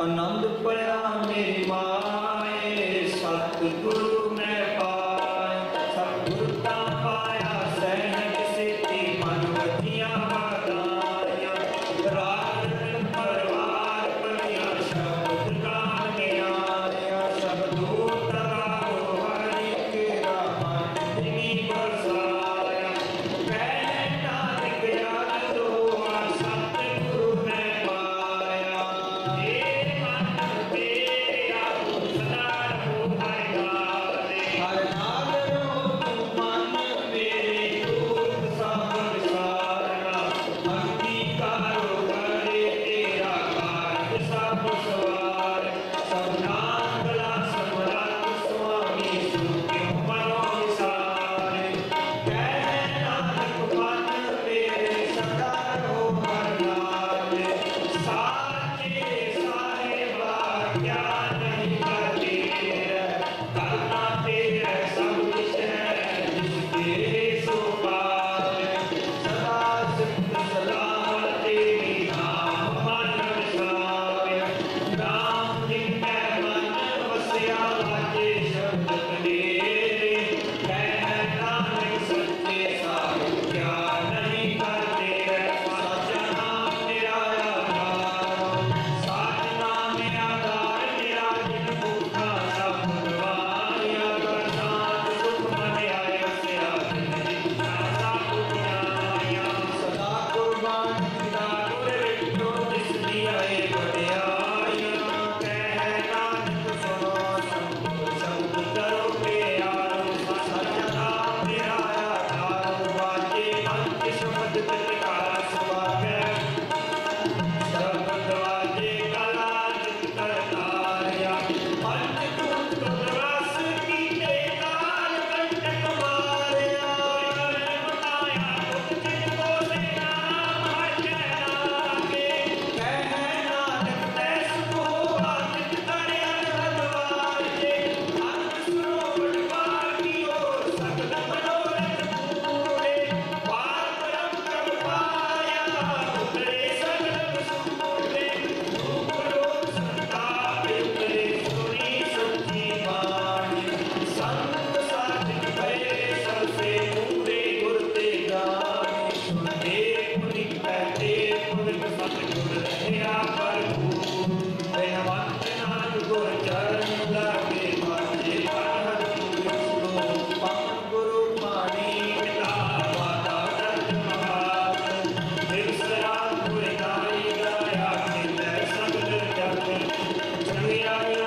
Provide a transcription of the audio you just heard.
ਆਨੰਦ ਪਿਆ ਮੇਰੀ ਮਾਏ ਸਤਿਗੁਰੂ Hallelujah.